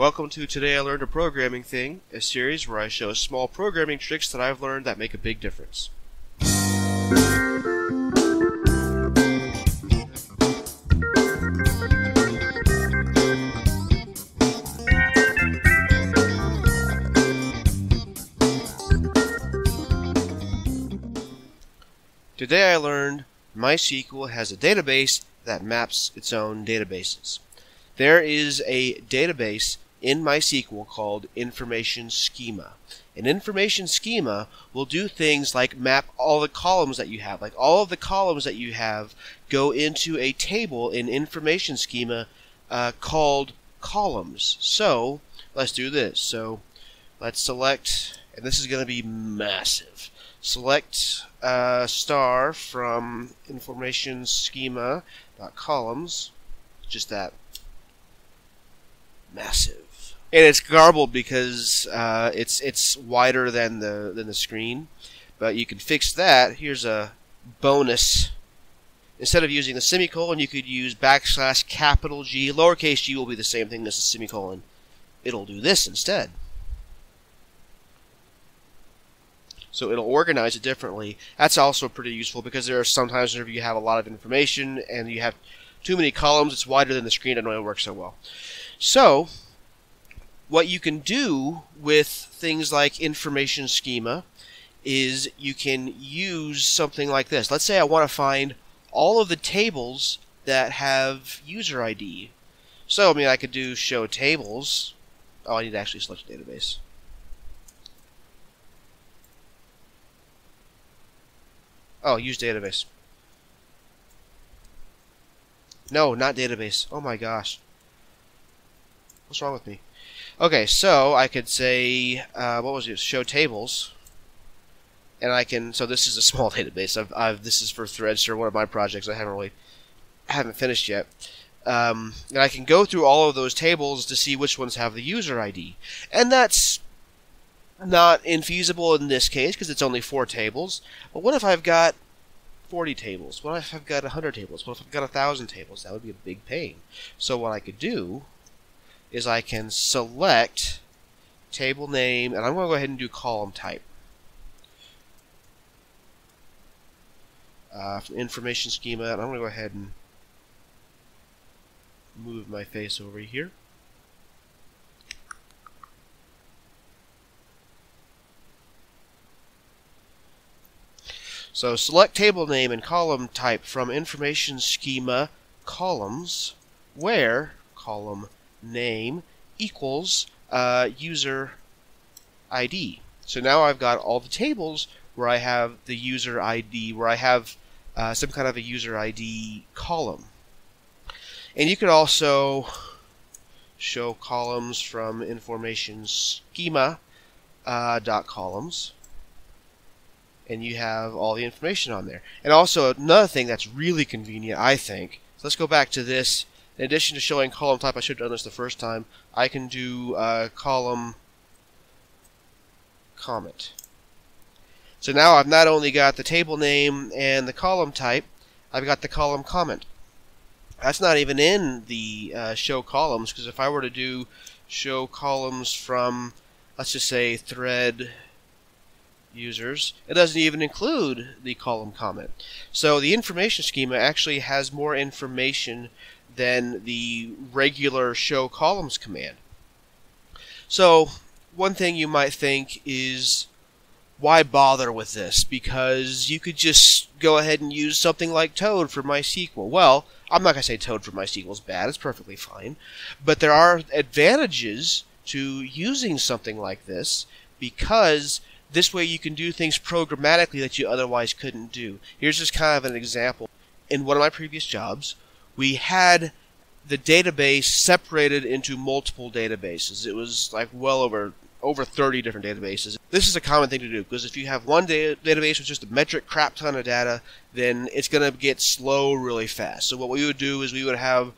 Welcome to Today I Learned a Programming Thing, a series where I show small programming tricks that I've learned that make a big difference. Today I learned MySQL has a database that maps its own databases. There is a database in MySQL called Information Schema. An information schema will do things like map all the columns that you have. Like all of the columns that you have go into a table in information schema uh, called columns. So let's do this. So let's select, and this is going to be massive select uh, star from information schema columns just that massive and it's garbled because uh, it's it's wider than the than the screen. But you can fix that. Here's a bonus. Instead of using the semicolon you could use backslash capital G. Lowercase g will be the same thing as a semicolon. It'll do this instead. So it'll organize it differently. That's also pretty useful because there are sometimes whenever you have a lot of information and you have too many columns, it's wider than the screen, it don't work so well. So, what you can do with things like information schema is you can use something like this. Let's say I want to find all of the tables that have user ID. So, I mean, I could do show tables. Oh, I need to actually select a database. Oh, use database. No, not database. Oh my gosh. What's wrong with me? Okay, so I could say, uh, what was it? Show tables. And I can, so this is a small database. I've, I've, this is for Threadster, one of my projects I haven't really, haven't finished yet. Um, and I can go through all of those tables to see which ones have the user ID. And that's not infeasible in this case because it's only four tables. But what if I've got 40 tables? What if I've got 100 tables? What if I've got 1,000 tables? That would be a big pain. So what I could do is I can select table name, and I'm going to go ahead and do column type. Uh, information schema, and I'm going to go ahead and move my face over here. So select table name and column type from information schema columns where column name equals uh, user ID. So now I've got all the tables where I have the user ID, where I have uh, some kind of a user ID column. And you could also show columns from information schema uh, dot columns and you have all the information on there. And also another thing that's really convenient, I think. So let's go back to this. In addition to showing column type, I should have done this the first time. I can do uh, column comment. So now I've not only got the table name and the column type, I've got the column comment. That's not even in the uh, show columns because if I were to do show columns from, let's just say thread users, it doesn't even include the column comment. So the information schema actually has more information than the regular show columns command. So one thing you might think is why bother with this? Because you could just go ahead and use something like Toad for MySQL. Well, I'm not going to say Toad for MySQL is bad, it's perfectly fine. But there are advantages to using something like this because this way you can do things programmatically that you otherwise couldn't do. Here's just kind of an example. In one of my previous jobs, we had the database separated into multiple databases. It was like well over over 30 different databases. This is a common thing to do because if you have one da database with just a metric crap ton of data, then it's going to get slow really fast. So what we would do is we would have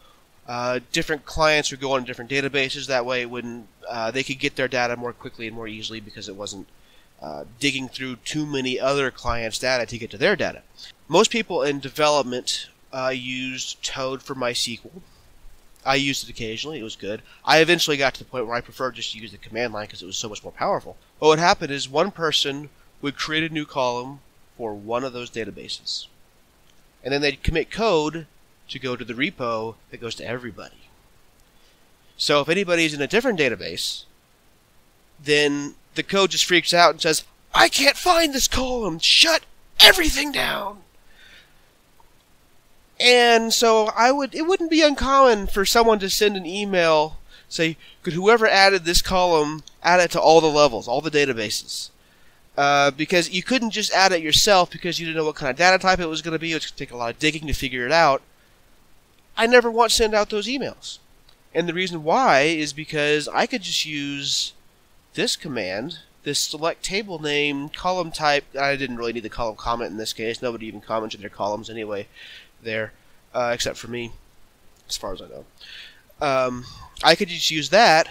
uh, different clients who go on different databases. That way, when uh, they could get their data more quickly and more easily because it wasn't uh, digging through too many other clients' data to get to their data. Most people in development uh, used Toad for MySQL. I used it occasionally. It was good. I eventually got to the point where I preferred just to use the command line because it was so much more powerful. But What happened is one person would create a new column for one of those databases. And then they'd commit code to go to the repo that goes to everybody. So if anybody's in a different database, then the code just freaks out and says, I can't find this column. Shut everything down. And so I would it wouldn't be uncommon for someone to send an email say, could whoever added this column add it to all the levels, all the databases? Uh, because you couldn't just add it yourself because you didn't know what kind of data type it was going to be. It would take a lot of digging to figure it out. I never once send out those emails. And the reason why is because I could just use this command, this select table name column type. I didn't really need the column comment in this case. Nobody even commented their columns anyway there, uh, except for me, as far as I know. Um, I could just use that,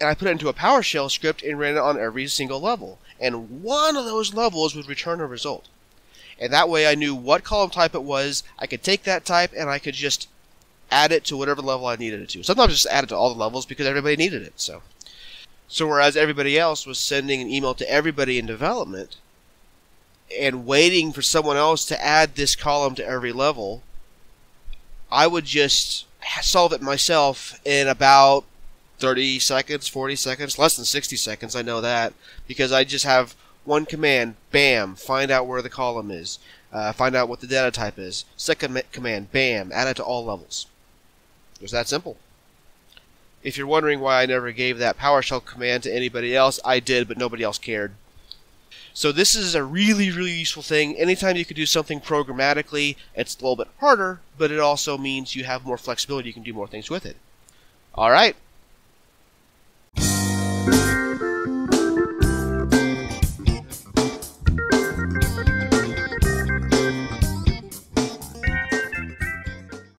and I put it into a PowerShell script and ran it on every single level. And one of those levels would return a result. And that way I knew what column type it was. I could take that type and I could just add it to whatever level I needed it to. Sometimes I just add it to all the levels because everybody needed it. So, so whereas everybody else was sending an email to everybody in development and waiting for someone else to add this column to every level, I would just solve it myself in about 30 seconds, 40 seconds, less than 60 seconds. I know that because I just have one command, bam, find out where the column is, uh, find out what the data type is. Second command, bam, add it to all levels. It was that simple. If you're wondering why I never gave that PowerShell command to anybody else, I did, but nobody else cared. So this is a really, really useful thing. Anytime you can do something programmatically, it's a little bit harder, but it also means you have more flexibility. You can do more things with it. All right.